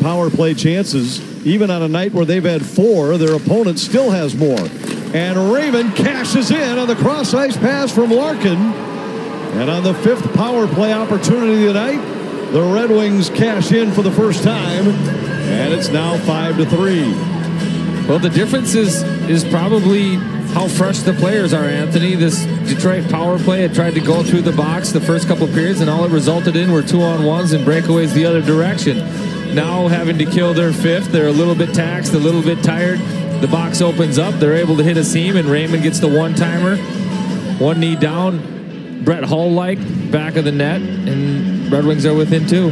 power play chances. Even on a night where they've had four, their opponent still has more. And Raymond cashes in on the cross ice pass from Larkin. And on the fifth power play opportunity tonight, the Red Wings cash in for the first time. And it's now five to three. Well, the difference is is probably how fresh the players are, Anthony. This Detroit power play had tried to go through the box the first couple periods, and all it resulted in were two on ones and breakaways the other direction. Now having to kill their fifth, they're a little bit taxed, a little bit tired. The box opens up, they're able to hit a seam, and Raymond gets the one timer. One knee down, Brett Hull like, back of the net, and Red Wings are within two.